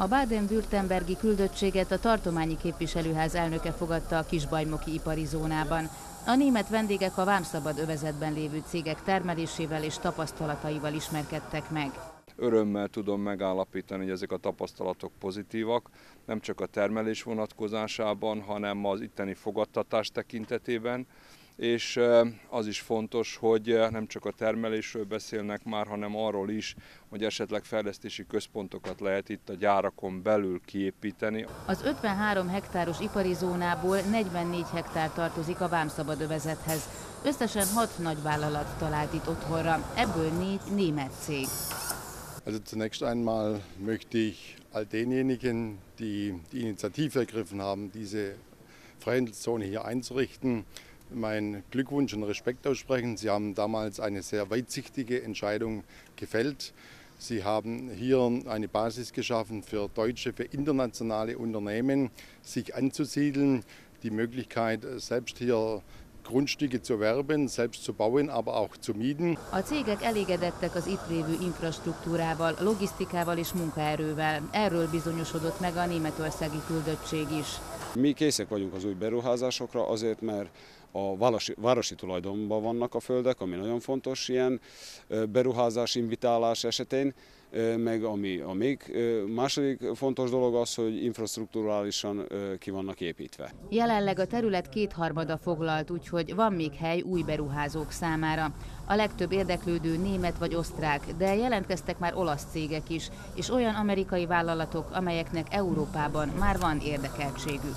A Baden-Württembergi küldöttséget a tartományi képviselőház elnöke fogadta a kisbajmoki ipari zónában. A német vendégek a vámszabad övezetben lévő cégek termelésével és tapasztalataival ismerkedtek meg. Örömmel tudom megállapítani, hogy ezek a tapasztalatok pozitívak, nem csak a termelés vonatkozásában, hanem az itteni fogadtatás tekintetében, és az is fontos, hogy nem csak a termelésről beszélnek már, hanem arról is, hogy esetleg fejlesztési központokat lehet itt a gyárakon belül kiépíteni. Az 53 hektáros ipari zónából 44 hektár tartozik a vámszabad övezethez. Összesen 6 nagyvállalat talált itt otthonra, ebből 4 német cég. Also zunächst einmal möchte ich all denjenigen, die die Initiative ergriffen haben, diese Freihandelszone hier einzurichten, meinen Glückwunsch und Respekt aussprechen. Sie haben damals eine sehr weitsichtige Entscheidung gefällt. Sie haben hier eine Basis geschaffen für deutsche, für internationale Unternehmen, sich anzusiedeln, die Möglichkeit, selbst hier Grundstücke zu erwerben, selbst zu bauen, aber auch zu mieten. A cégek elégedettek az itt lévő infrastruktúrával, logisztikával és munkaerővel. Erről bizonyosodott meg a németországi küldöttség is. Mi készek vagyunk az új beruházásokra azért, mert a városi, városi tulajdonban vannak a földek, ami nagyon fontos ilyen beruházás, invitálás esetén, meg ami a még második fontos dolog az, hogy infrastruktúrálisan ki vannak építve. Jelenleg a terület kétharmada foglalt, úgyhogy van még hely új beruházók számára. A legtöbb érdeklődő német vagy osztrák, de jelentkeztek már olasz cégek is, és olyan amerikai vállalatok, amelyeknek Európában már van érdekeltségük.